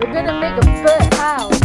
We're gonna make a bird house.